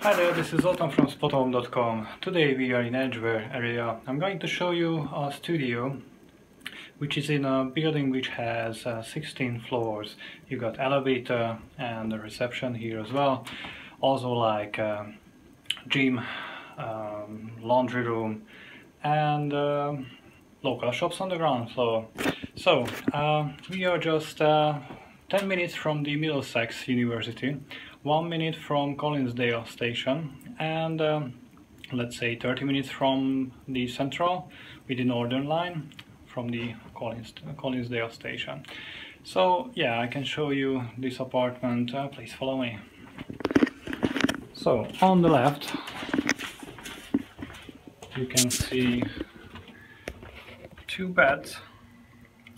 Hi there, this is Zoltan from spotahome.com. Today we are in Edgware area. I'm going to show you a studio which is in a building which has uh, 16 floors. You got elevator and a reception here as well. Also like uh, gym, um, laundry room and uh, local shops on the ground floor. So uh, we are just uh, 10 minutes from the Middlesex University one minute from Colindale station and um, let's say 30 minutes from the central with the northern line from the Collins, Colindale station. So yeah, I can show you this apartment, uh, please follow me. So on the left you can see two beds.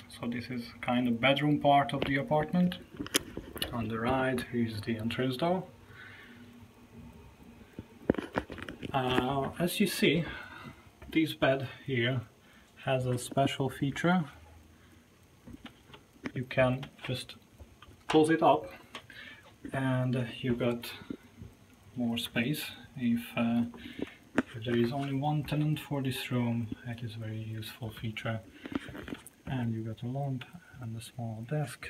So this is kind of bedroom part of the apartment on the right is the entrance door. Uh, as you see, this bed here has a special feature. You can just close it up and you got more space. If, uh, if there is only one tenant for this room, it is a very useful feature. And you got a lamp and a small desk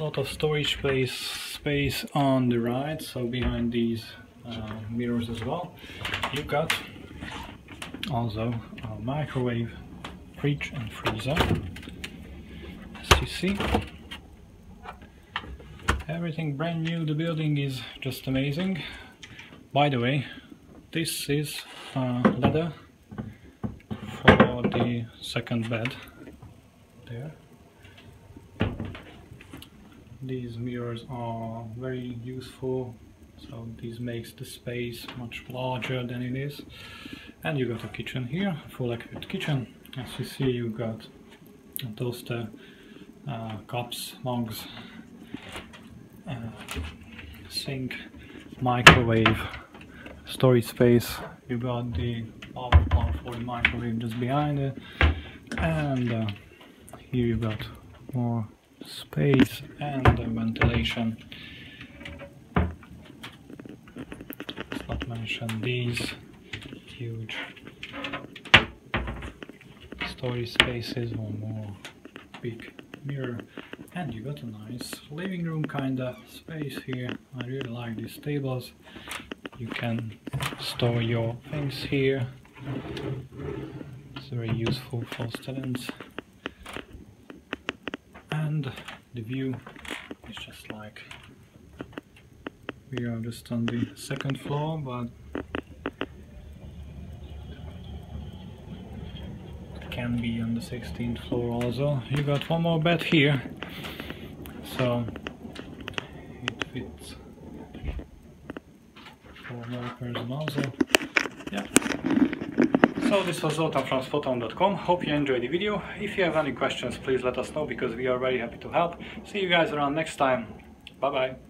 lot of storage space space on the right so behind these uh, mirrors as well. You got also a microwave fridge and freezer. As you see everything brand new. The building is just amazing. By the way this is uh, leather for the second bed there these mirrors are very useful so this makes the space much larger than it is. And you got a kitchen here full equipped kitchen. As you see you got a toaster uh, cups mugs uh, sink microwave storage space. You got the power plant for the microwave just behind it. And uh, here you got more space and the ventilation. Let's not mention these huge storage spaces, one more big mirror and you got a nice living room kinda space here. I really like these tables. You can store your things here. It's very useful for students the view is just like we are just on the second floor but it can be on the 16th floor also. You got one more bed here so it fits for more person also so this was Zoltan from spotahome.com. Hope you enjoyed the video. If you have any questions, please let us know because we are very happy to help. See you guys around next time. Bye bye.